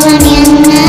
Toda.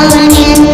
fallen in